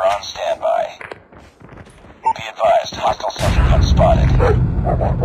chopper on standby. Be advised, hostile sentry gun spotted.